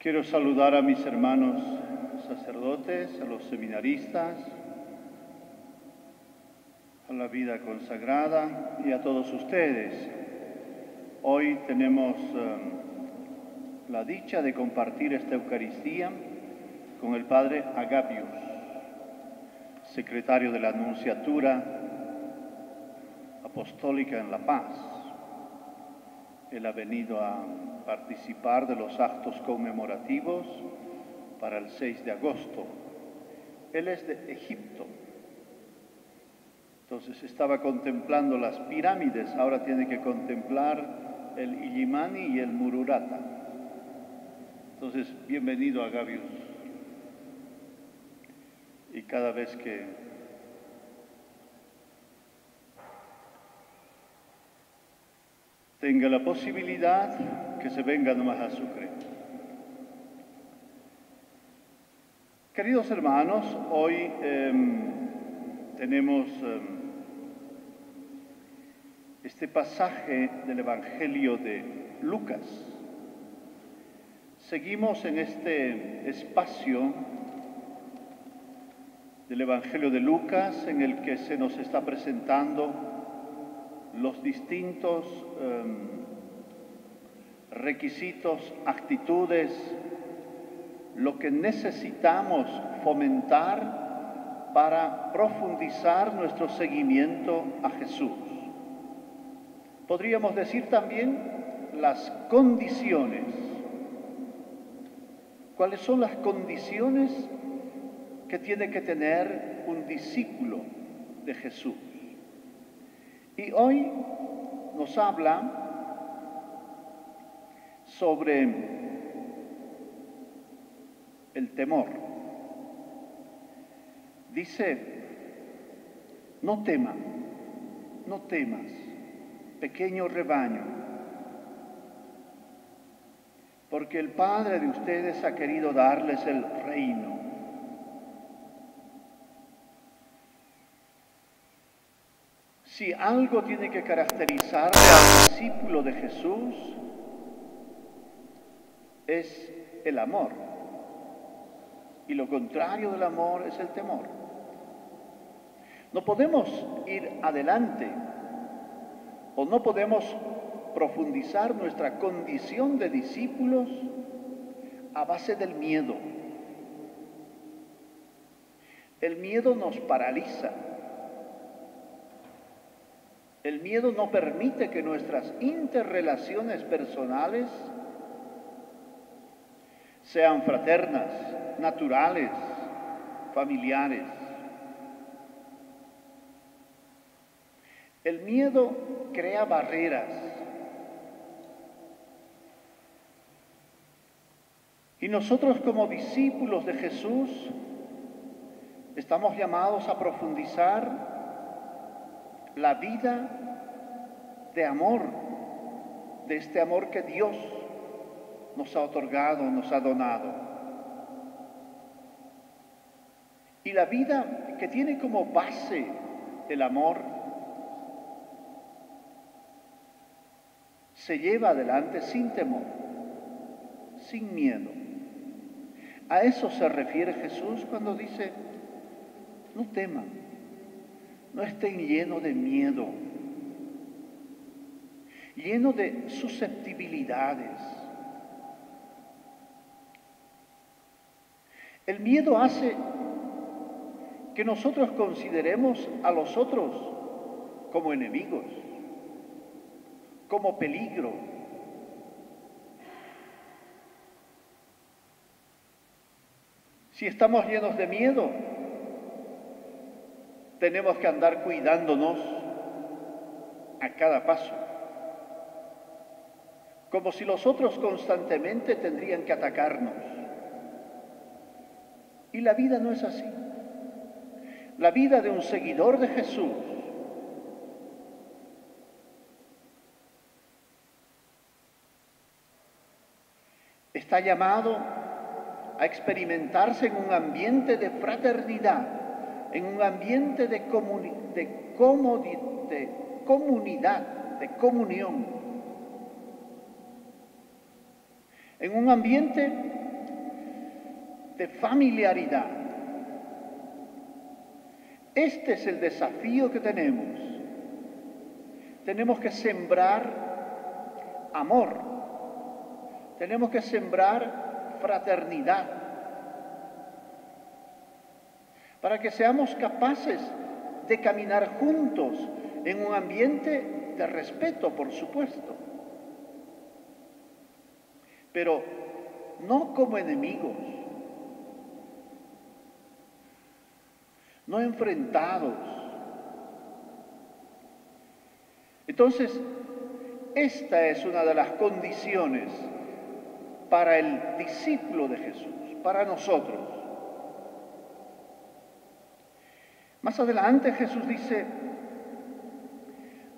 Quiero saludar a mis hermanos sacerdotes, a los seminaristas, a la vida consagrada y a todos ustedes. Hoy tenemos um, la dicha de compartir esta Eucaristía con el Padre Agapius, secretario de la Anunciatura Apostólica en La Paz. Él ha venido a participar de los actos conmemorativos para el 6 de agosto. Él es de Egipto. Entonces estaba contemplando las pirámides, ahora tiene que contemplar el Illimani y el Mururata. Entonces, bienvenido a Gavius. Y cada vez que tenga la posibilidad que se venga nomás a Sucre. Queridos hermanos, hoy eh, tenemos eh, este pasaje del Evangelio de Lucas. Seguimos en este espacio del Evangelio de Lucas en el que se nos está presentando los distintos um, requisitos, actitudes, lo que necesitamos fomentar para profundizar nuestro seguimiento a Jesús. Podríamos decir también las condiciones. ¿Cuáles son las condiciones que tiene que tener un discípulo de Jesús? Y hoy nos habla sobre el temor. Dice, no teman, no temas, pequeño rebaño, porque el Padre de ustedes ha querido darles el reino. Si algo tiene que caracterizar al discípulo de Jesús, es el amor. Y lo contrario del amor es el temor. No podemos ir adelante o no podemos profundizar nuestra condición de discípulos a base del miedo. El miedo nos paraliza. El miedo no permite que nuestras interrelaciones personales sean fraternas, naturales, familiares. El miedo crea barreras. Y nosotros como discípulos de Jesús estamos llamados a profundizar la vida de amor, de este amor que Dios nos ha otorgado, nos ha donado. Y la vida que tiene como base el amor se lleva adelante sin temor, sin miedo. A eso se refiere Jesús cuando dice, no teman, no estén llenos de miedo, llenos de susceptibilidades. El miedo hace que nosotros consideremos a los otros como enemigos, como peligro. Si estamos llenos de miedo, tenemos que andar cuidándonos a cada paso, como si los otros constantemente tendrían que atacarnos. Y la vida no es así. La vida de un seguidor de Jesús está llamado a experimentarse en un ambiente de fraternidad, en un ambiente de, de, de comunidad, de comunión, en un ambiente de familiaridad. Este es el desafío que tenemos. Tenemos que sembrar amor. Tenemos que sembrar fraternidad. Para que seamos capaces de caminar juntos en un ambiente de respeto, por supuesto. Pero no como enemigos, no enfrentados. Entonces, esta es una de las condiciones para el discípulo de Jesús, para nosotros. Más adelante Jesús dice,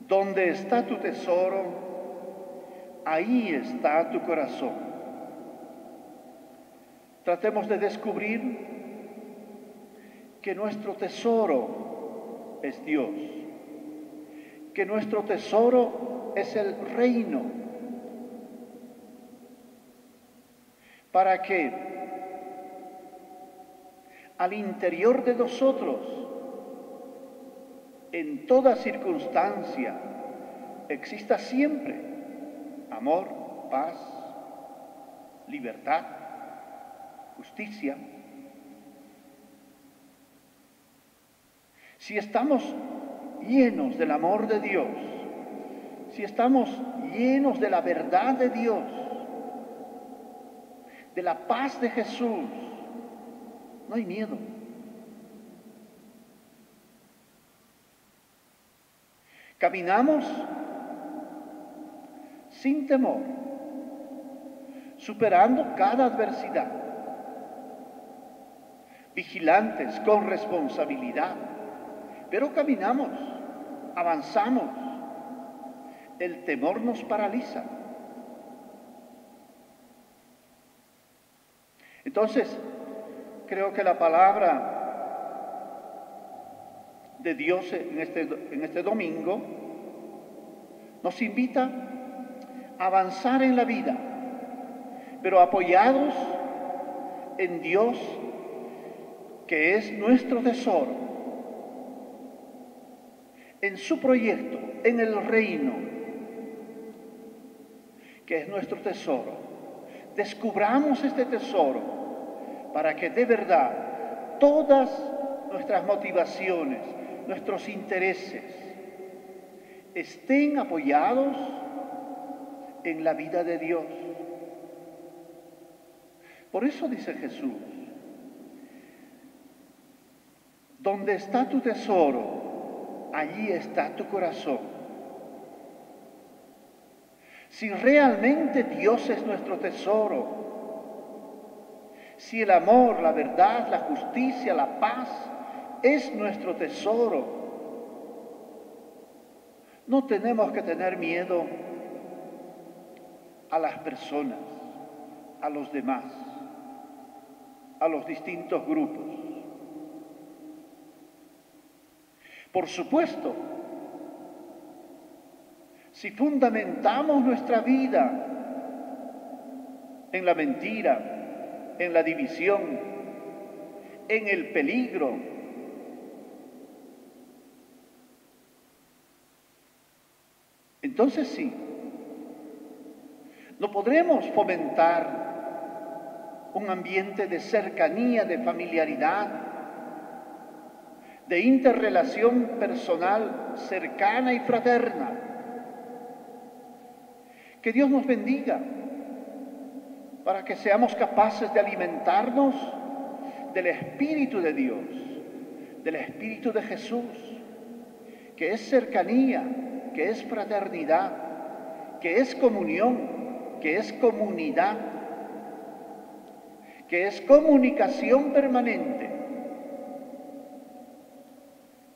donde está tu tesoro, ahí está tu corazón. Tratemos de descubrir que nuestro tesoro es Dios, que nuestro tesoro es el reino, para que al interior de nosotros, en toda circunstancia, exista siempre amor, paz, libertad, justicia, si estamos llenos del amor de Dios, si estamos llenos de la verdad de Dios, de la paz de Jesús, no hay miedo. Caminamos sin temor, superando cada adversidad, vigilantes con responsabilidad pero caminamos, avanzamos. El temor nos paraliza. Entonces, creo que la palabra de Dios en este, en este domingo nos invita a avanzar en la vida, pero apoyados en Dios, que es nuestro tesoro en su proyecto, en el reino, que es nuestro tesoro. Descubramos este tesoro para que de verdad todas nuestras motivaciones, nuestros intereses, estén apoyados en la vida de Dios. Por eso dice Jesús, donde está tu tesoro, allí está tu corazón. Si realmente Dios es nuestro tesoro, si el amor, la verdad, la justicia, la paz es nuestro tesoro, no tenemos que tener miedo a las personas, a los demás, a los distintos grupos. Por supuesto, si fundamentamos nuestra vida en la mentira, en la división, en el peligro, entonces sí, no podremos fomentar un ambiente de cercanía, de familiaridad, de interrelación personal cercana y fraterna. Que Dios nos bendiga para que seamos capaces de alimentarnos del Espíritu de Dios, del Espíritu de Jesús, que es cercanía, que es fraternidad, que es comunión, que es comunidad, que es comunicación permanente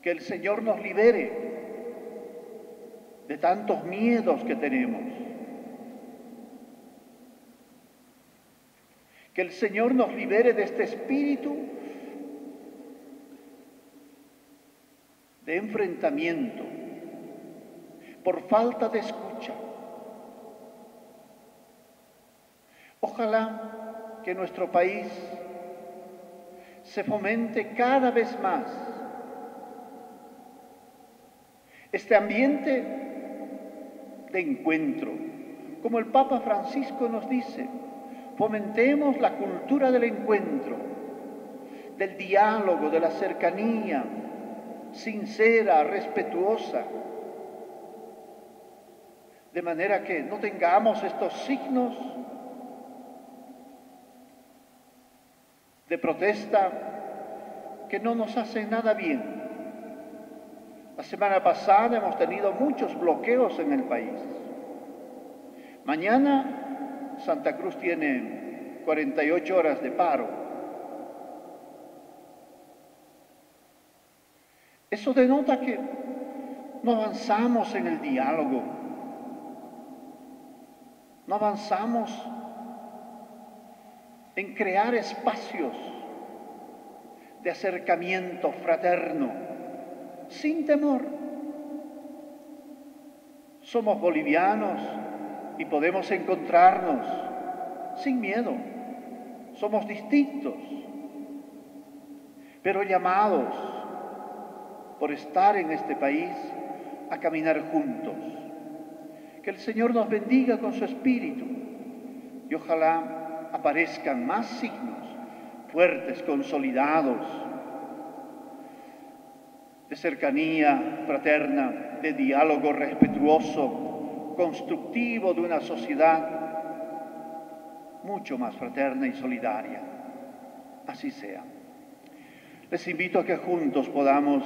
que el Señor nos libere de tantos miedos que tenemos. Que el Señor nos libere de este espíritu de enfrentamiento por falta de escucha. Ojalá que nuestro país se fomente cada vez más este ambiente de encuentro. Como el Papa Francisco nos dice, fomentemos la cultura del encuentro, del diálogo, de la cercanía, sincera, respetuosa, de manera que no tengamos estos signos de protesta que no nos hacen nada bien. La semana pasada hemos tenido muchos bloqueos en el país. Mañana Santa Cruz tiene 48 horas de paro. Eso denota que no avanzamos en el diálogo, no avanzamos en crear espacios de acercamiento fraterno, sin temor. Somos bolivianos y podemos encontrarnos sin miedo. Somos distintos, pero llamados por estar en este país a caminar juntos. Que el Señor nos bendiga con su espíritu y ojalá aparezcan más signos fuertes, consolidados, de cercanía fraterna, de diálogo respetuoso, constructivo de una sociedad mucho más fraterna y solidaria. Así sea. Les invito a que juntos podamos